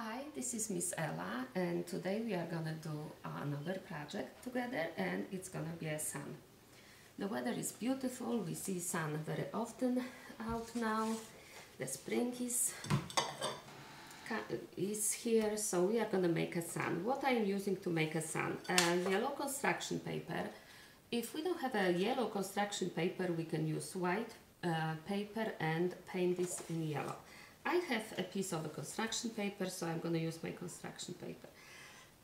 Hi, this is Miss Ela and today we are gonna do another project together and it's gonna be a sun. The weather is beautiful, we see sun very often out now. The spring is, is here, so we are gonna make a sun. What I am using to make a sun? A yellow construction paper. If we don't have a yellow construction paper, we can use white uh, paper and paint this in yellow. I have a piece of a construction paper, so I'm going to use my construction paper.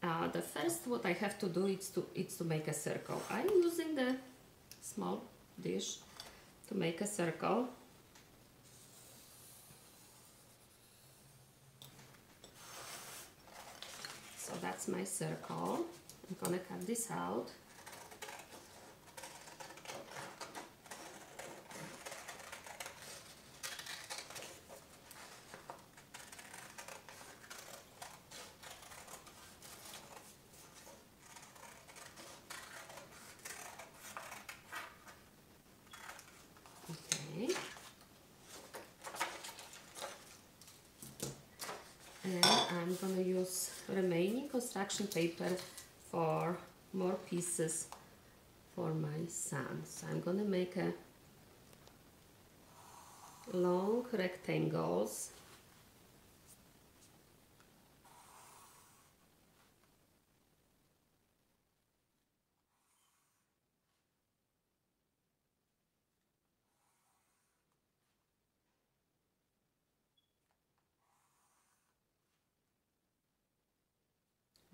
Uh, the first what I have to do is to, is to make a circle. I'm using the small dish to make a circle. So that's my circle. I'm gonna cut this out. And I'm um, gonna use remaining construction paper for more pieces for my sun. So I'm gonna make a long rectangles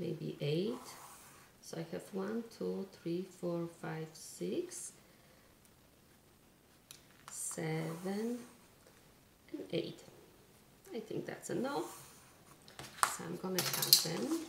maybe eight. So I have one two three four five six seven and eight. I think that's enough. So I'm gonna cut them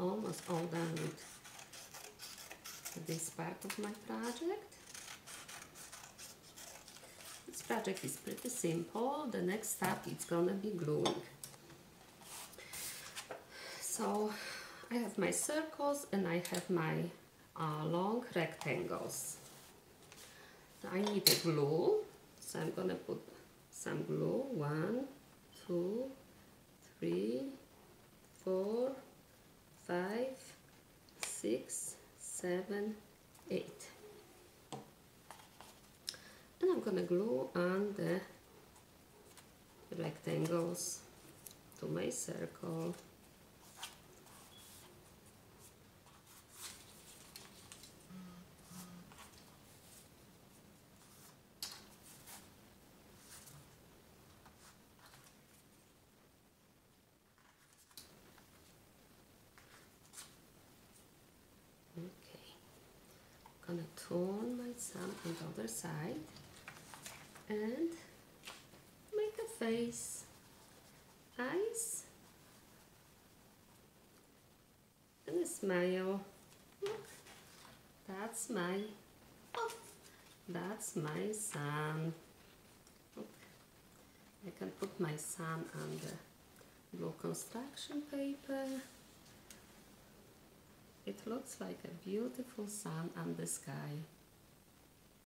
almost all done with this part of my project. This project is pretty simple. The next step is gonna be gluing. So I have my circles and I have my uh, long rectangles. I need a glue, so I'm gonna put some glue. One, two, three, four, five, six, seven, eight. And I'm gonna glue on the rectangles to my circle. gonna turn my sun on the other side and make a face, eyes, and a smile. Look, that's my, oh, that's my sun. I can put my sun on the blue construction paper. It looks like a beautiful sun and the sky.